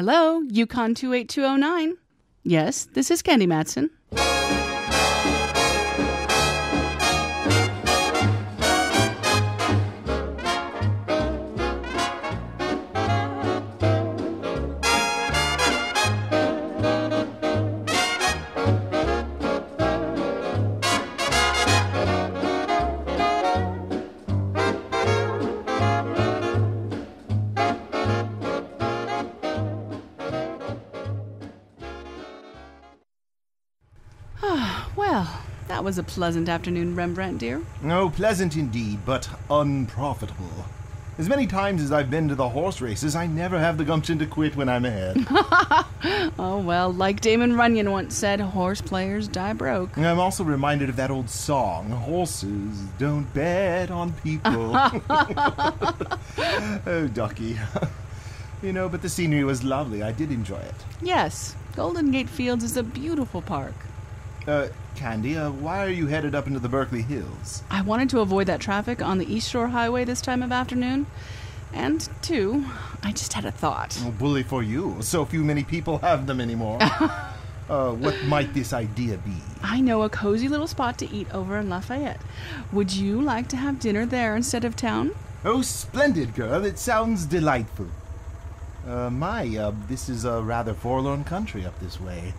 Hello, Yukon 28209. Yes, this is Candy Matson. Was a pleasant afternoon, Rembrandt dear. Oh, pleasant indeed, but unprofitable. As many times as I've been to the horse races, I never have the gumption to quit when I'm ahead. Oh, well, like Damon Runyon once said, horse players die broke. I'm also reminded of that old song, Horses Don't Bet on People. oh, Ducky. you know, but the scenery was lovely. I did enjoy it. Yes, Golden Gate Fields is a beautiful park. Uh, Candy, uh, why are you headed up into the Berkeley Hills? I wanted to avoid that traffic on the East Shore Highway this time of afternoon. And two, I just had a thought. Oh, bully for you. So few many people have them anymore. uh, what might this idea be? I know a cozy little spot to eat over in Lafayette. Would you like to have dinner there instead of town? Oh, splendid, girl. It sounds delightful. Uh, my, uh, this is a rather forlorn country up this way.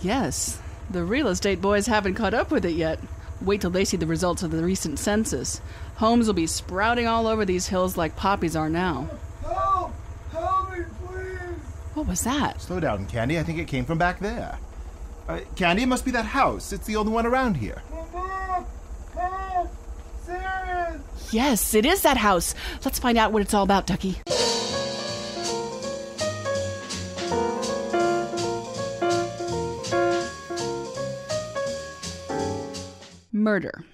Yes. The real estate boys haven't caught up with it yet. Wait till they see the results of the recent census. Homes will be sprouting all over these hills like poppies are now. Help! Help me, please! What was that? Slow down, Candy. I think it came from back there. Uh, Candy, it must be that house. It's the only one around here. Mama! Help! Serious! Yes, it is that house. Let's find out what it's all about, Ducky. Murder.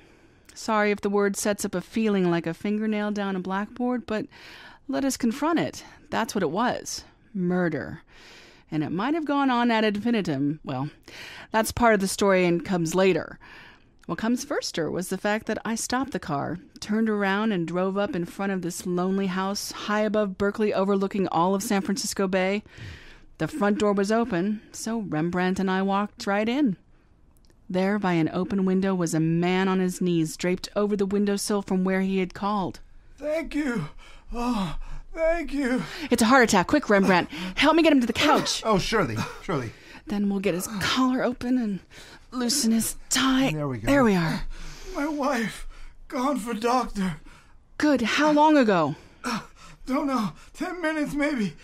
Sorry if the word sets up a feeling like a fingernail down a blackboard, but let us confront it. That's what it was murder. And it might have gone on ad infinitum. Well, that's part of the story and comes later. What comes firster was the fact that I stopped the car, turned around, and drove up in front of this lonely house high above Berkeley, overlooking all of San Francisco Bay. The front door was open, so Rembrandt and I walked right in. There, by an open window, was a man on his knees, draped over the windowsill from where he had called. Thank you! Oh, thank you! It's a heart attack. Quick, Rembrandt. Help me get him to the couch. Oh, surely, surely. Then we'll get his collar open and loosen his tie. There we go. There we are. My wife! Gone for doctor! Good. How long ago? Don't know. Ten minutes maybe.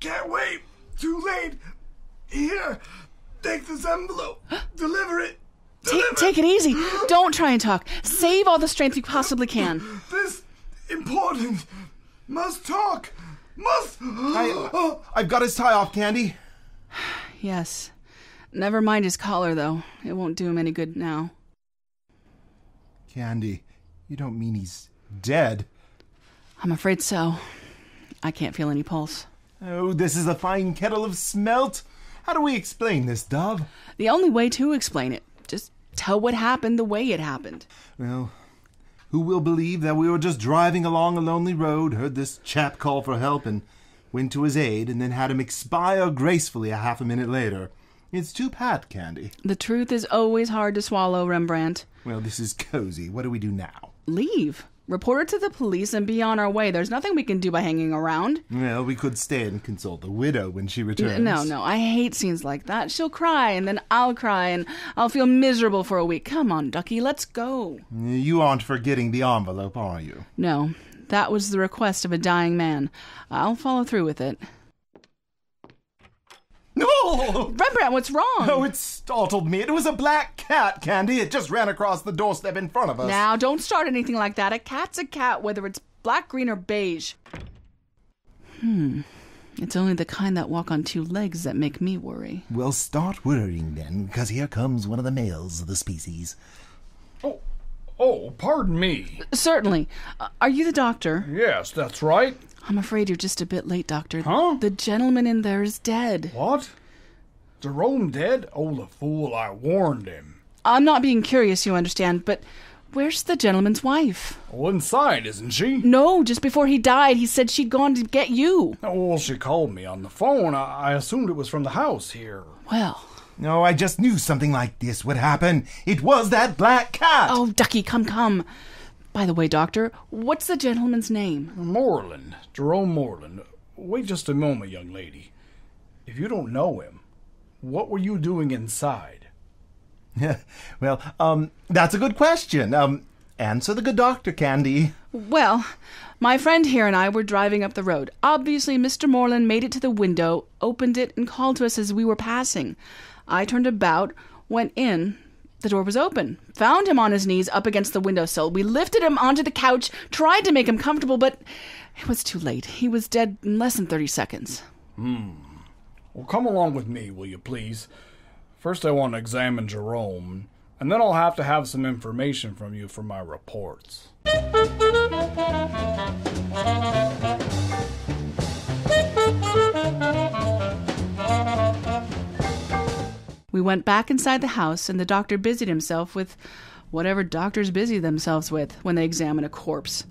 Can't wait! Too late! Here! Take this envelope! Deliver it! Take, take it easy. Don't try and talk. Save all the strength you possibly can. This important! Must talk! Must! I, I've got his tie off, Candy. Yes. Never mind his collar, though. It won't do him any good now. Candy, you don't mean he's dead. I'm afraid so. I can't feel any pulse. Oh, this is a fine kettle of smelt. How do we explain this, Dove? The only way to explain it, just tell what happened the way it happened. Well, who will believe that we were just driving along a lonely road, heard this chap call for help, and went to his aid, and then had him expire gracefully a half a minute later? It's too pat, Candy. The truth is always hard to swallow, Rembrandt. Well, this is cozy. What do we do now? Leave. Report it to the police and be on our way. There's nothing we can do by hanging around. Well, we could stay and consult the widow when she returns. No, no, I hate scenes like that. She'll cry, and then I'll cry, and I'll feel miserable for a week. Come on, Ducky, let's go. You aren't forgetting the envelope, are you? No, that was the request of a dying man. I'll follow through with it. No! Rembrandt, what's wrong? Oh, it startled me. It was a black cat, Candy. It just ran across the doorstep in front of us. Now, don't start anything like that. A cat's a cat, whether it's black, green, or beige. Hmm. It's only the kind that walk on two legs that make me worry. Well, start worrying then, because here comes one of the males of the species. Oh, oh, pardon me. Certainly. Uh, are you the doctor? Yes, that's right. I'm afraid you're just a bit late, Doctor. Huh? The gentleman in there is dead. What? Jerome dead? Oh, the fool, I warned him. I'm not being curious, you understand, but Where's the gentleman's wife? Well, inside, isn't she? No, just before he died, he said she'd gone to get you. Oh, well, she called me on the phone. I, I assumed it was from the house here. Well, No, I just knew something like this would happen. It was that black cat. oh, Ducky, come, come. By the way, Doctor, what's the gentleman's name? Moreland, Jerome Moreland. Wait just a moment, young lady. If you don't know him, what were you doing inside? well, um, that's a good question. Um, answer the good doctor, Candy. Well, my friend here and I were driving up the road. Obviously, Mr. Moreland made it to the window, opened it, and called to us as we were passing. I turned about, went in. The door was open. Found him on his knees up against the windowsill. We lifted him onto the couch, tried to make him comfortable, but it was too late. He was dead in less than 30 seconds. Hmm. Well, come along with me, will you please? First, I want to examine Jerome, and then I'll have to have some information from you for my reports. We went back inside the house, and the doctor busied himself with whatever doctors busy themselves with when they examine a corpse.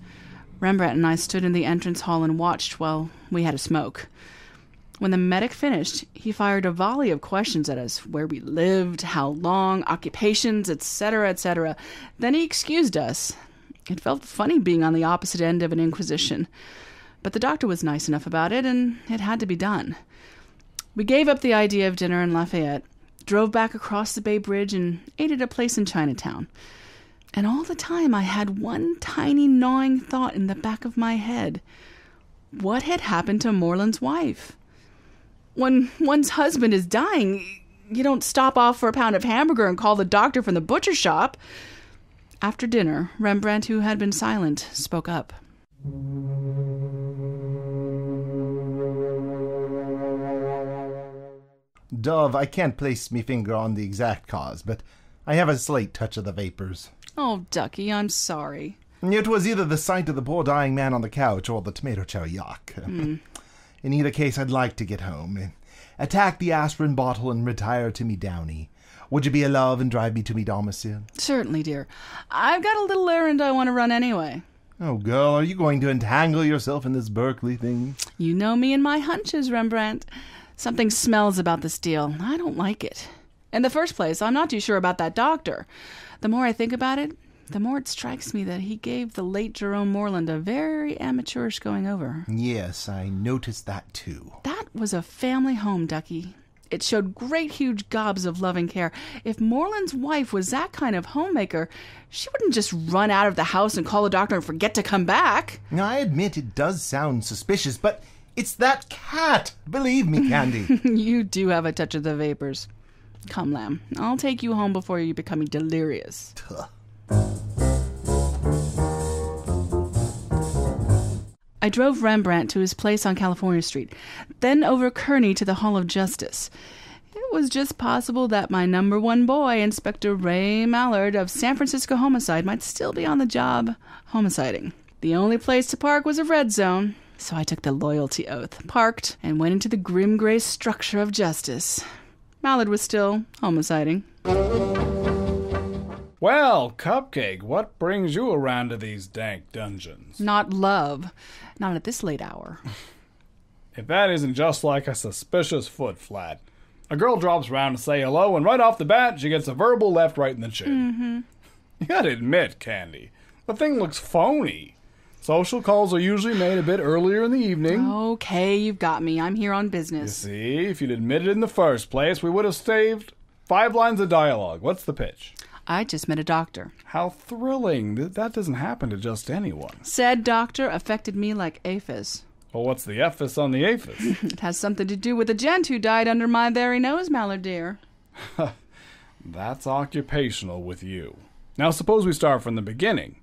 Rembrandt and I stood in the entrance hall and watched while we had a smoke. When the medic finished, he fired a volley of questions at us where we lived, how long, occupations, etc., etc. Then he excused us. It felt funny being on the opposite end of an inquisition. But the doctor was nice enough about it, and it had to be done. We gave up the idea of dinner in Lafayette, drove back across the Bay Bridge, and ate at a place in Chinatown. And all the time I had one tiny gnawing thought in the back of my head. What had happened to Moreland's wife? When one's husband is dying, you don't stop off for a pound of hamburger and call the doctor from the butcher shop. After dinner, Rembrandt, who had been silent, spoke up. Dove, I can't place me finger on the exact cause, but I have a slight touch of the vapors. Oh, Ducky, I'm sorry. It was either the sight of the poor dying man on the couch or the tomato cherry yuck. Hmm. In either case, I'd like to get home, attack the aspirin bottle, and retire to me downy. Would you be a love and drive me to me domicile? Certainly, dear. I've got a little errand I want to run anyway. Oh, girl, are you going to entangle yourself in this Berkeley thing? You know me and my hunches, Rembrandt. Something smells about this deal. I don't like it. In the first place, I'm not too sure about that doctor. The more I think about it, the more it strikes me that he gave the late Jerome Moreland a very amateurish going over. Yes, I noticed that too. That was a family home, Ducky. It showed great huge gobs of loving care. If Moreland's wife was that kind of homemaker, she wouldn't just run out of the house and call the doctor and forget to come back. Now, I admit it does sound suspicious, but it's that cat. Believe me, Candy. you do have a touch of the vapors. Come, Lamb. I'll take you home before you're becoming delirious. I drove Rembrandt to his place on California Street, then over Kearny to the Hall of Justice. It was just possible that my number one boy, Inspector Ray Mallard of San Francisco Homicide, might still be on the job homiciding. The only place to park was a red zone, so I took the loyalty oath, parked, and went into the grim gray structure of justice. Mallard was still homiciding. Well, Cupcake, what brings you around to these dank dungeons? Not love. Not at this late hour. If that isn't just like a suspicious foot flat. A girl drops around to say hello, and right off the bat, she gets a verbal left right in the chin. Mm-hmm. You gotta admit, Candy, the thing looks phony. Social calls are usually made a bit earlier in the evening. Okay, you've got me. I'm here on business. You see, if you'd admitted in the first place, we would have saved five lines of dialogue. What's the pitch? I just met a doctor. How thrilling. That doesn't happen to just anyone. Said doctor affected me like aphis. Well, what's the Ephes on the aphis? It has something to do with a gent who died under my very nose, Mallard dear. That's occupational with you. Now, suppose we start from the beginning.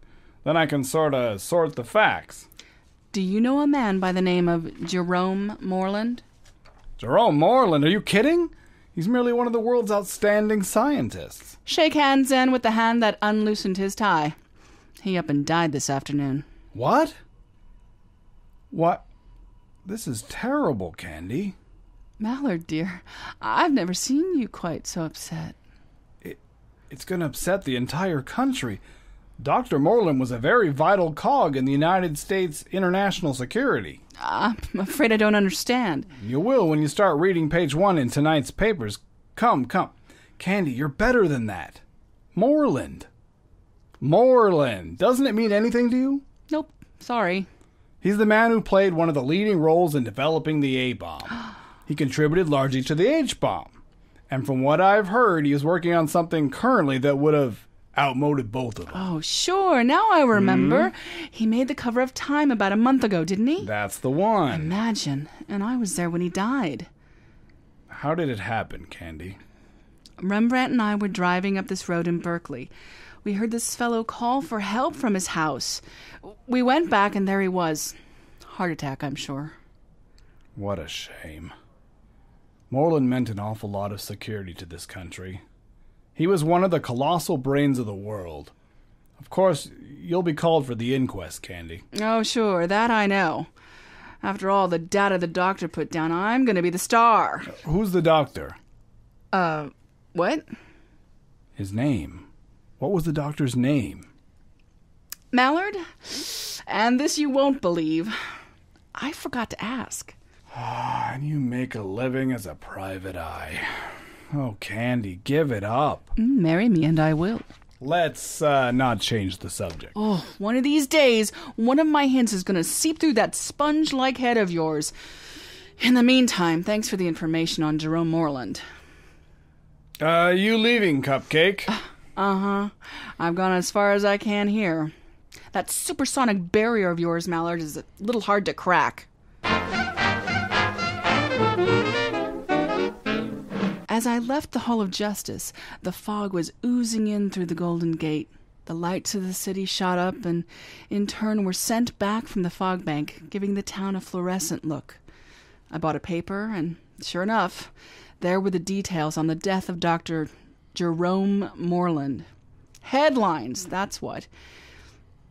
Then I can sort of sort the facts. Do you know a man by the name of Jerome Moreland? Jerome Moreland, are you kidding? He's merely one of the world's outstanding scientists. Shake hands then with the hand that unloosened his tie. He up and died this afternoon. What? What? This is terrible, Candy. Mallard dear, I've never seen you quite so upset. It, it's going to upset the entire country. Dr. Moreland was a very vital cog in the United States international security. Ah, I'm afraid I don't understand. You will when you start reading page one in tonight's papers. Come, come. Candy, you're better than that. Moreland. Moreland. Doesn't it mean anything to you? Nope, sorry. He's the man who played one of the leading roles in developing the A bomb. He contributed largely to the H bomb. And from what I've heard, he is working on something currently that would have outmoded both of them. Oh, sure, now I remember. Hmm? He made the cover of Time about a month ago, didn't he? That's the one. Imagine. And I was there when he died. How did it happen, Candy? Rembrandt and I were driving up this road in Berkeley. We heard this fellow call for help from his house. We went back, and there he was. Heart attack, I'm sure. What a shame. Moreland meant an awful lot of security to this country. He was one of the colossal brains of the world. Of course, you'll be called for the inquest, Candy. Oh, sure, that I know. After all the data the doctor put down, I'm going to be the star. Who's the doctor? Uh, what? His name. What was the doctor's name? Mallard? And this you won't believe. I forgot to ask. Ah, And you make a living as a private eye. Oh, Candy, give it up. Mm, Marry me, and I will. Let's uh, not change the subject. Oh, one of these days, one of my hints is going to seep through that sponge like head of yours. In the meantime, thanks for the information on Jerome Moreland. Uh, you leaving, Cupcake? Uh huh. I've gone as far as I can here. That supersonic barrier of yours, Mallard, is a little hard to crack. As I left the Hall of Justice, the fog was oozing in through the Golden Gate. The lights of the city shot up and, in turn, were sent back from the fog bank, giving the town a fluorescent look. I bought a paper, and sure enough, there were the details on the death of Dr. Jerome Moreland. Headlines, that's what.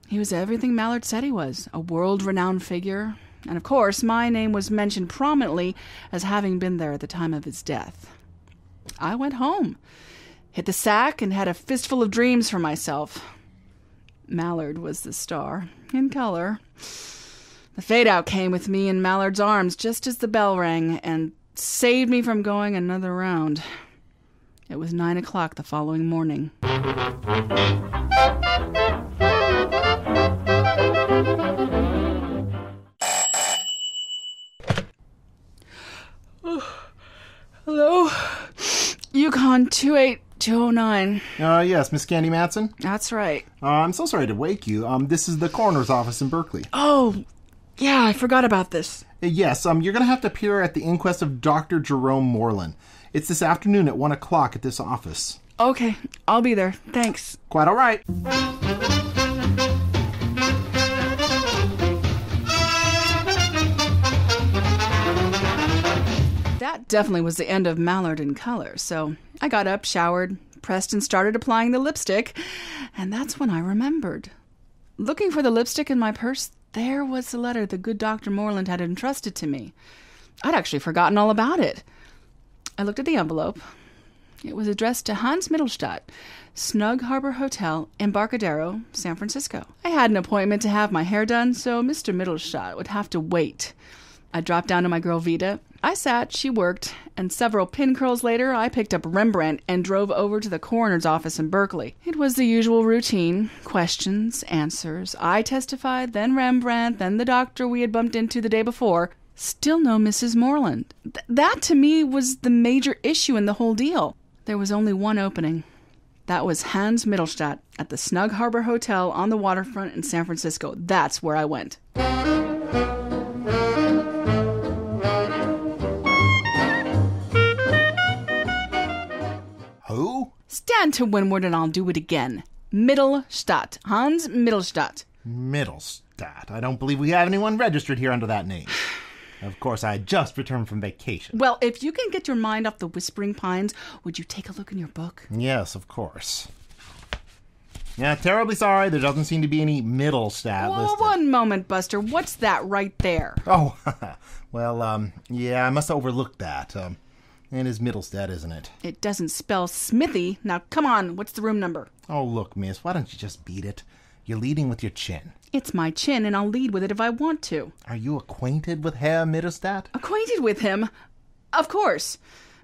He was everything Mallard said he was a world renowned figure, and of course, my name was mentioned prominently as having been there at the time of his death. I went home, hit the sack, and had a fistful of dreams for myself. Mallard was the star, in color. The fade out came with me in Mallard's arms just as the bell rang and saved me from going another round. It was nine o'clock the following morning. Hello? Yukon 28209. Uh, yes, Miss Candy Matson. That's right. Uh, I'm so sorry to wake you. Um, this is the coroner's office in Berkeley. Oh, yeah, I forgot about this. Uh, yes, um, you're gonna have to appear at the inquest of Dr. Jerome Moreland. It's this afternoon at one o'clock at this office. Okay, I'll be there. Thanks. Quite all right. That definitely was the end of Mallard in color, so I got up, showered, pressed, and started applying the lipstick, and that's when I remembered. Looking for the lipstick in my purse, there was the letter the good Dr. Moreland had entrusted to me. I'd actually forgotten all about it. I looked at the envelope. It was addressed to Hans Mittelstadt, Snug Harbor Hotel, Embarcadero, San Francisco. I had an appointment to have my hair done, so Mr. Mittelstadt would have to wait. I dropped down to my girl Vita. I sat, she worked, and several pin curls later, I picked up Rembrandt and drove over to the coroner's office in Berkeley. It was the usual routine questions, answers. I testified, then Rembrandt, then the doctor we had bumped into the day before. Still no Mrs. Moreland. Th- that to me was the major issue in the whole deal. There was only one opening. That was Hans Mittelstadt at the Snug Harbor Hotel on the waterfront in San Francisco. That's where I went. Stand to windward and I'll do it again. Mittelstadt. Hans Mittelstadt. Mittelstadt. I don't believe we have anyone registered here under that name. Of course, I had just returned from vacation. Well, if you can get your mind off the Whispering Pines, would you take a look in your book? Yes, of course. Yeah, terribly sorry. There doesn't seem to be any Mittelstadt Whoa, listed. one moment, Buster. What's that right there? Oh, well, um, yeah, I must have overlooked that. Um, And his is Mittelstadt, isn't it? It doesn't spell Smithy. Now, come on, what's the room number? Oh, look, miss, why don't you just beat it? You're leading with your chin. It's my chin, and I'll lead with it if I want to. Are you acquainted with Herr Mittelstadt? Acquainted with him? Of course.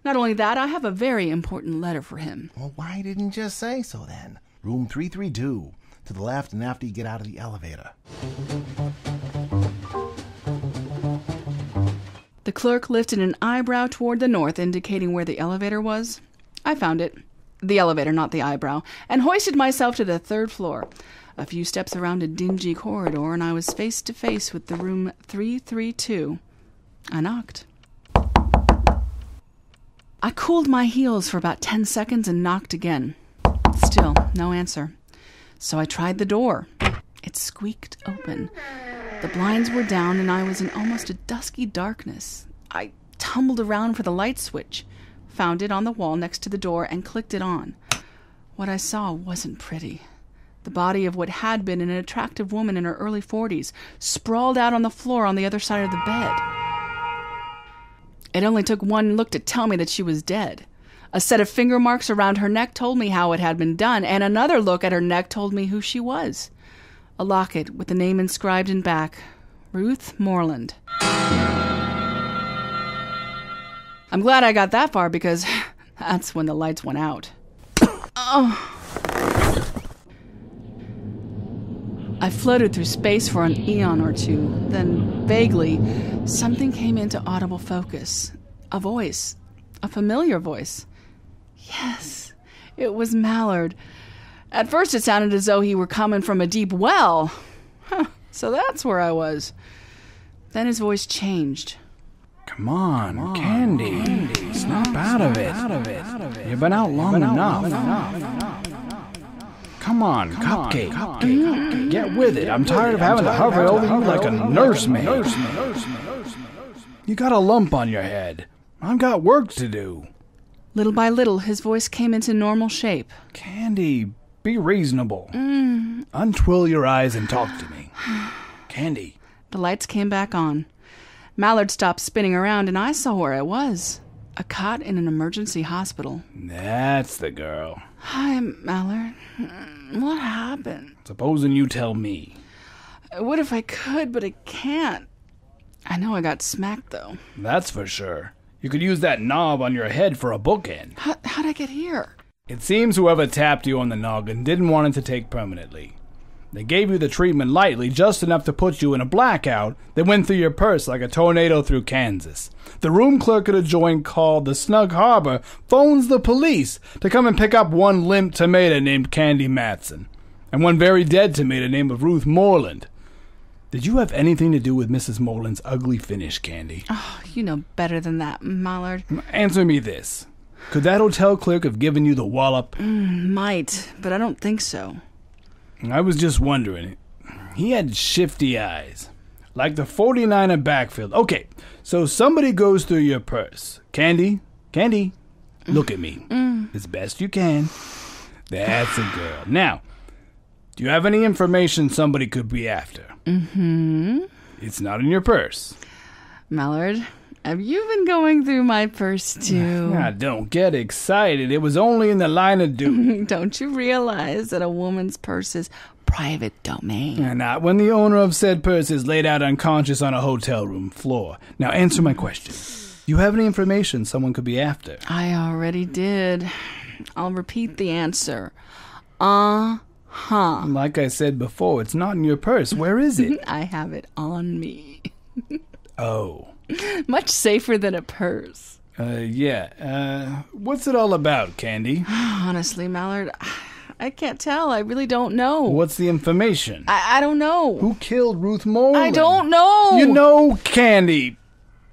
Not only that, I have a very important letter for him. Well, why didn't you say so then? Room 332, to the left and after you get out of the elevator. The clerk lifted an eyebrow toward the north, indicating where the elevator was. I found it. The elevator, not the eyebrow, and hoisted myself to the third floor. A few steps around a dingy corridor, and I was face to face with the room 332. I knocked. I cooled my heels for about ten seconds and knocked again. Still, no answer. So I tried the door. It squeaked open. The blinds were down, and I was in almost a dusky darkness. I tumbled around for the light switch, found it on the wall next to the door, and clicked it on. What I saw wasn't pretty. The body of what had been an attractive woman in her early forties sprawled out on the floor on the other side of the bed. It only took one look to tell me that she was dead. A set of finger marks around her neck told me how it had been done, and another look at her neck told me who she was. A locket with the name inscribed in back Ruth Moreland. I'm glad I got that far because that's when the lights went out. oh. I floated through space for an eon or two. Then, vaguely, something came into audible focus. A voice. A familiar voice. Yes, it was Mallard. At first, it sounded as though he were coming from a deep well. Huh, so that's where I was. Then his voice changed. Come on, Candy. Snap out of it. You've been out long enough. Come on, cupcake. cupcake. Mm. Get with it. I'm tired of having to hover over you like a nursemaid. You got a lump on your head. I've got work to do. Little by little, his voice came into normal shape. Candy, be reasonable. Untwill your eyes and talk to me. Candy. The lights came back on. Mallard stopped spinning around, and I saw where I was a cot in an emergency hospital. That's the girl. Hi, Mallard. What happened? Supposing you tell me. What if I could, but I can't. I know I got smacked, though. That's for sure. You could use that knob on your head for a bookend. How, how'd I get here? It seems whoever tapped you on the noggin didn't want it to take permanently. They gave you the treatment lightly, just enough to put you in a blackout that went through your purse like a tornado through Kansas. The room clerk at a joint called the Snug Harbor phones the police to come and pick up one limp tomato named Candy Matson and one very dead tomato named Ruth Moreland. Did you have anything to do with Mrs. Moreland's ugly finish, Candy? Oh, you know better than that, Mallard. Answer me this. Could that hotel clerk have given you the wallop? Might, but I don't think so. I was just wondering. He had shifty eyes. Like the 49er backfield. Okay, so somebody goes through your purse. Candy, Candy, look at me. As best you can. That's a girl. Now, do you have any information somebody could be after? Mm-hmm. It's not in your purse. Mallard, have you been going through my purse too? Now, don't get excited. It was only in the line of duty. Don't you realize that a woman's purse is private domain? And not when the owner of said purse is laid out unconscious on a hotel room floor. Now answer my question. You have any information someone could be after? I already did. I'll repeat the answer. Uh huh. Like I said before, it's not in your purse. Where is it? I have it on me. oh. Much safer than a purse. Uh, yeah. Uh, what's it all about, Candy? Honestly, Mallard, I can't tell. I really don't know. What's the information? I, I don't know. Who killed Ruth Moreland? I don't know. You know, Candy.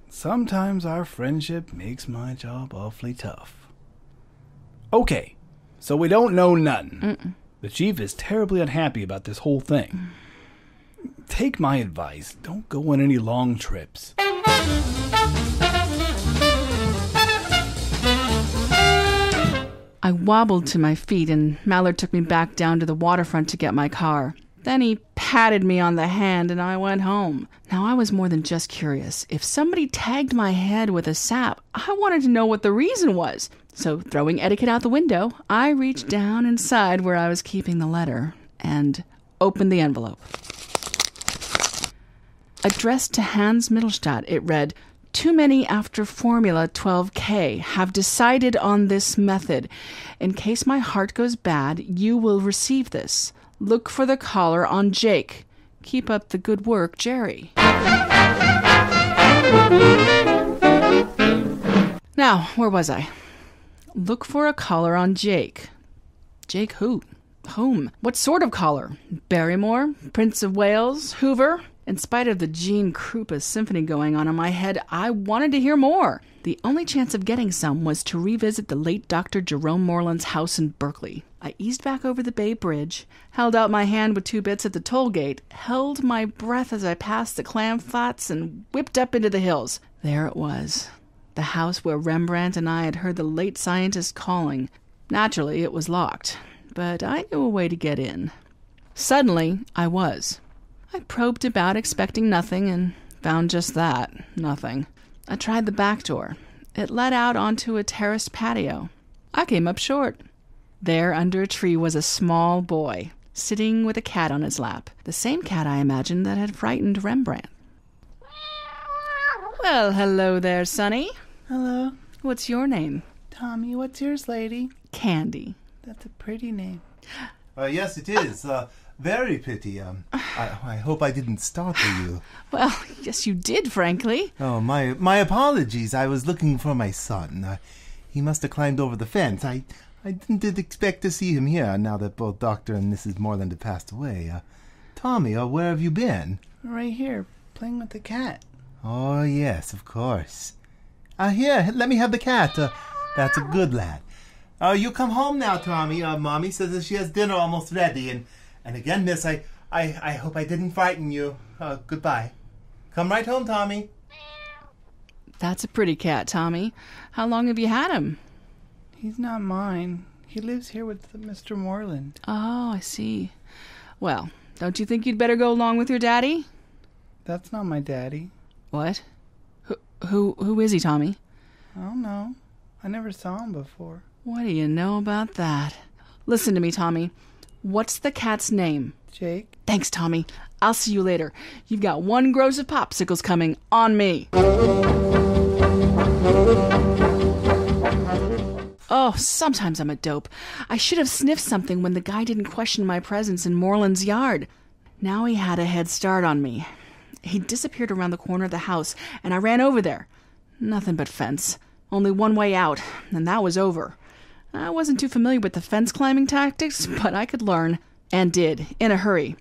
Sometimes our friendship makes my job awfully tough. Okay, so we don't know nothing. The chief is terribly unhappy about this whole thing. Take my advice. Don't go on any long trips. I wobbled to my feet, and Mallard took me back down to the waterfront to get my car. Then he patted me on the hand and I went home. Now, I was more than just curious. If somebody tagged my head with a sap, I wanted to know what the reason was. So, throwing etiquette out the window, I reached down inside where I was keeping the letter and opened the envelope. Addressed to Hans Mittelstadt, it read, Too many after Formula 12K have decided on this method. In case my heart goes bad, you will receive this. Look for the collar on Jake. Keep up the good work, Jerry. Now, where was I? Look for a collar on Jake. Jake who? Whom? What sort of collar? Barrymore? Prince of Wales? Hoover? In spite of the Gene Krupa symphony going on in my head, I wanted to hear more. The only chance of getting some was to revisit the late Dr. Jerome Moreland's house in Berkeley. I eased back over the Bay Bridge, held out my hand with two bits at the toll gate, held my breath as I passed the clam flats, and whipped up into the hills. There it was the house where Rembrandt and I had heard the late scientist calling. Naturally, it was locked, but I knew a way to get in. Suddenly, I was. I probed about, expecting nothing, and found just that nothing. I tried the back door. It led out onto a terraced patio. I came up short. There, under a tree, was a small boy, sitting with a cat on his lap, the same cat I imagined that had frightened Rembrandt. Well, hello there, Sonny. Hello, What's your name? Tommy. What's yours, lady? Candy. That's a pretty name. Uh, yes, it is. Uh, very pretty. Um, I, I hope I didn't startle you. Well, yes, you did, frankly. Oh, my my apologies. I was looking for my son. Uh, he must have climbed over the fence. I I didn't expect to see him here now that both Doctor and Mrs. Moreland have passed away. Uh, Tommy, uh, where have you been? Right here, playing with the cat. Oh, yes, of course. Uh, here, let me have the cat. Uh, that's a good lad. Uh, you come home now, Tommy. Uh, Mommy says that she has dinner almost ready. And, and again, miss, I, I, I hope I didn't frighten you. Uh, goodbye. Come right home, Tommy. That's a pretty cat, Tommy. How long have you had him? He's not mine. He lives here with Mr. Moreland. Oh, I see. Well, don't you think you'd better go along with your daddy? That's not my daddy. What? Who, who, who is he, Tommy? I don't know. I never saw him before. What do you know about that? Listen to me, Tommy. What's the cat's name? Jake? Thanks, Tommy. I'll see you later. You've got one gross of popsicles coming on me. Oh, sometimes I'm a dope. I should have sniffed something when the guy didn't question my presence in Moreland's yard. Now he had a head start on me. He disappeared around the corner of the house, and I ran over there. Nothing but fence. Only one way out, and that was over. I wasn't too familiar with the fence climbing tactics, but I could learn, and did, in a hurry.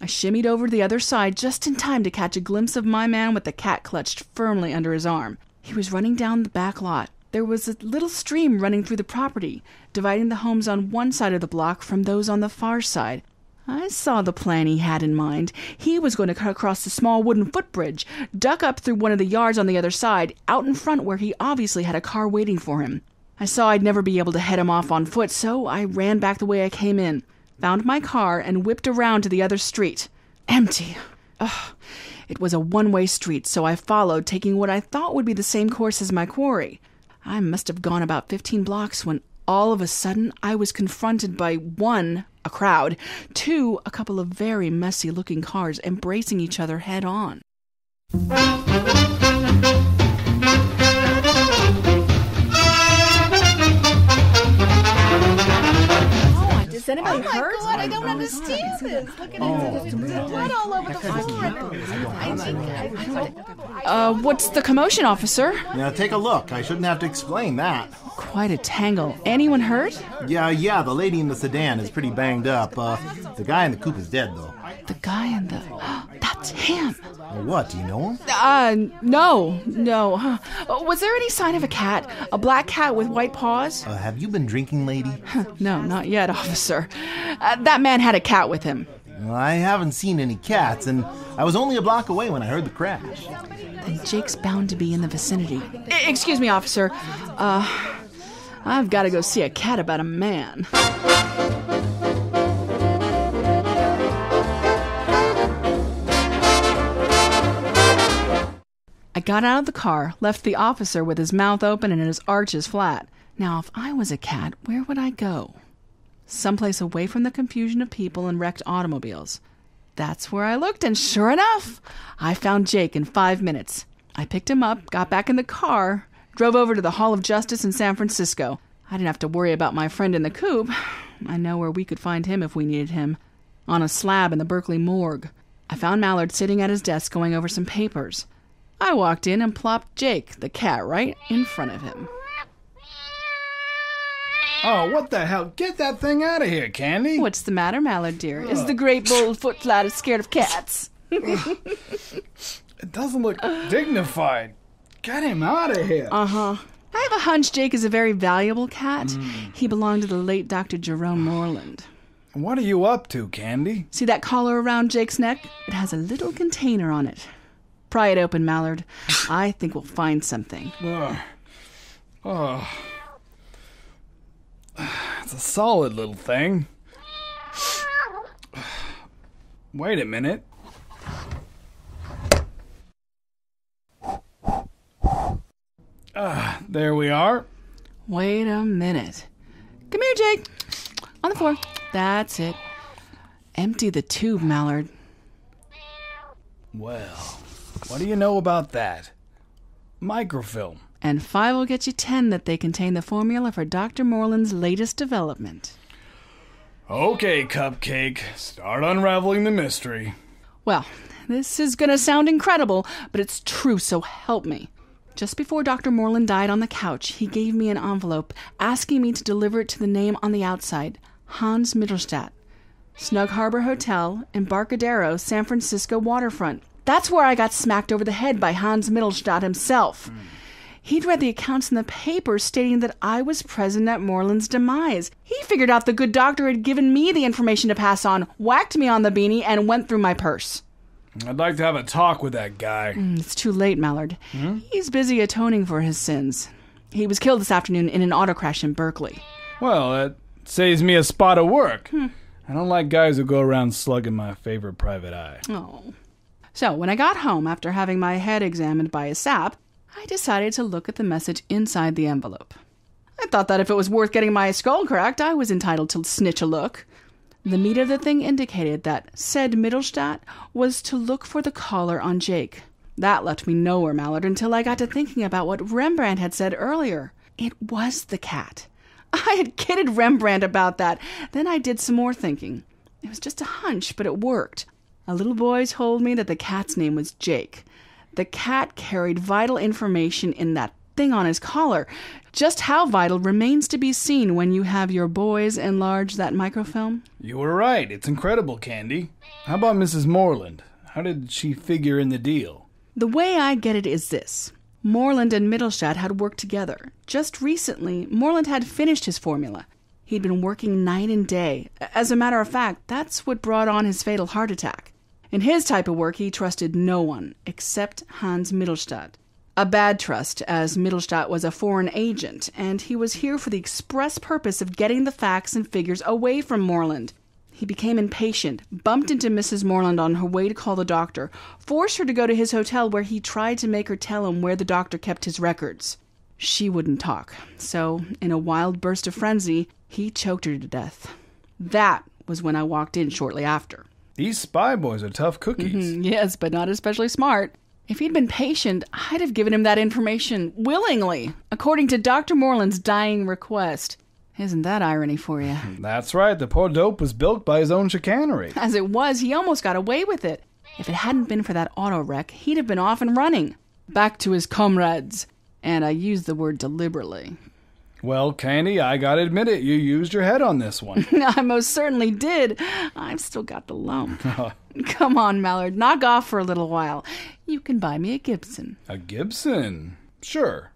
I shimmied over to the other side just in time to catch a glimpse of my man with the cat clutched firmly under his arm. He was running down the back lot. There was a little stream running through the property, dividing the homes on one side of the block from those on the far side. I saw the plan he had in mind. He was going to cut across the small wooden footbridge, duck up through one of the yards on the other side, out in front where he obviously had a car waiting for him. I saw I'd never be able to head him off on foot, so I ran back the way I came in, found my car, and whipped around to the other street. Empty. Ugh. It was a one way street, so I followed, taking what I thought would be the same course as my quarry. I must have gone about 15 blocks when all of a sudden I was confronted by one, a crowd, two, a couple of very messy looking cars embracing each other head on. Does anybody hurt? God, I don't understand this. Look at it. There's blood all over the floor. I think. Uh, what's the commotion, officer? Now take a look. I shouldn't have to explain that. Quite a tangle. Anyone hurt? Yeah, yeah, the lady in the sedan is pretty banged up. Uh, the guy in the coupe is dead, though. The guy in the. That's him. What, do you know him? Uh, no, no. Huh. Was there any sign of a cat? A black cat with white paws? Uh, have you been drinking, lady? No, not yet, officer. Uh, that man had a cat with him. Well, I haven't seen any cats, and I was only a block away when I heard the crash. Then Jake's bound to be in the vicinity. I- excuse me, officer. Uh, I've got to go see a cat about a man. Got out of the car, left the officer with his mouth open and his arches flat. Now, if I was a cat, where would I go? Someplace away from the confusion of people and wrecked automobiles. That's where I looked, and sure enough, I found Jake in five minutes. I picked him up, got back in the car, drove over to the Hall of Justice in San Francisco. I didn't have to worry about my friend in the coop. I know where we could find him if we needed him. On a slab in the Berkeley morgue. I found Mallard sitting at his desk going over some papers. I walked in and plopped Jake, the cat, right in front of him. Oh, what the hell? Get that thing out of here, Candy. What's the matter, Mallard dear? Is the great bold foot flat scared of cats? It doesn't look dignified. Get him out of here. Uh huh. I have a hunch Jake is a very valuable cat. He belonged to the late Dr. Jerome Moreland. What are you up to, Candy? See that collar around Jake's neck? It has a little container on it. Pry it open, Mallard. I think we'll find something. Ugh. Oh. It's a solid little thing. Wait a minute. Ah, there we are. Wait a minute. Come here, Jake. On the floor. That's it. Empty the tube, Mallard. Well, what do you know about that? Microfilm. And five will get you ten that they contain the formula for Dr. Moreland's latest development. Okay, Cupcake, start unraveling the mystery. Well, this is going to sound incredible, but it's true, so help me. Just before Dr. Moreland died on the couch, he gave me an envelope asking me to deliver it to the name on the outside Hans Mittelstadt, Snug Harbor Hotel, Embarcadero, San Francisco waterfront. That's where I got smacked over the head by Hans Mittelstadt himself. He'd read the accounts in the paper stating that I was present at Moreland's demise. He figured out the good doctor had given me the information to pass on, whacked me on the beanie, and went through my purse. I'd like to have a talk with that guy. Mm, it's too late, Mallard. Hmm? He's busy atoning for his sins. He was killed this afternoon in an auto crash in Berkeley. Well, that saves me a spot of work. Hmm. I don't like guys who go around slugging my favorite private eye. Oh. So, when I got home after having my head examined by a sap, I decided to look at the message inside the envelope. I thought that if it was worth getting my skull cracked, I was entitled to snitch a look. The meat of the thing indicated that said Mittelstadt was to look for the collar on Jake. That left me nowhere, Mallard, until I got to thinking about what Rembrandt had said earlier. It was the cat. I had kidded Rembrandt about that. Then I did some more thinking. It was just a hunch, but it worked. A little boy told me that the cat's name was Jake. The cat carried vital information in that thing on his collar. Just how vital remains to be seen when you have your boys enlarge that microfilm. You were right. It's incredible, Candy. How about Mrs. Moreland? How did she figure in the deal? The way I get it is this Moreland and Mittelstadt had worked together. Just recently, Moreland had finished his formula. He'd been working night and day. As a matter of fact, that's what brought on his fatal heart attack. In his type of work, he trusted no one except Hans Mittelstadt. A bad trust, as Mittelstadt was a foreign agent, and he was here for the express purpose of getting the facts and figures away from Moreland. He became impatient, bumped into Mrs. Moreland on her way to call the doctor, forced her to go to his hotel where he tried to make her tell him where the doctor kept his records. She wouldn't talk, so, in a wild burst of frenzy, he choked her to death. That was when I walked in shortly after. These spy boys are tough cookies. Mm-hmm. Yes, but not especially smart. If he'd been patient, I'd have given him that information willingly, according to Dr. Moreland's dying request. Isn't that irony for you? That's right. The poor dope was bilked by his own chicanery. As it was, he almost got away with it. If it hadn't been for that auto wreck, he'd have been off and running. Back to his comrades. And I use the word deliberately. Well, Candy, I gotta admit it. You used your head on this one. I most certainly did. I've still got the lump. Come on, Mallard, knock off for a little while. You can buy me a Gibson. a Gibson? Sure.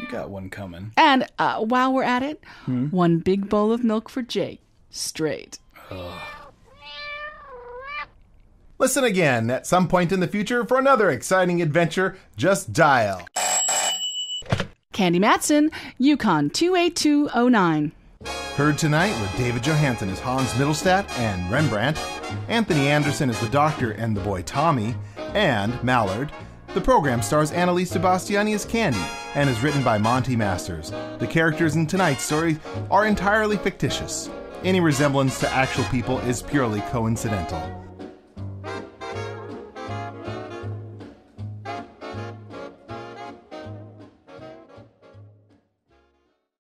You got one coming. And uh, while we're at it, one big bowl of milk for Jake. Straight. Listen again at some point in the future for another exciting adventure. Just dial. Candy Matson, Yukon 28209. Heard tonight with David Johansen as Hans Mittelstadt and Rembrandt, Anthony Anderson as the doctor and the boy Tommy, and Mallard, The program stars Annalise Sebastiani as Candy and is written by Monty Masters. The characters in tonight's story are entirely fictitious. Any resemblance to actual people is purely coincidental.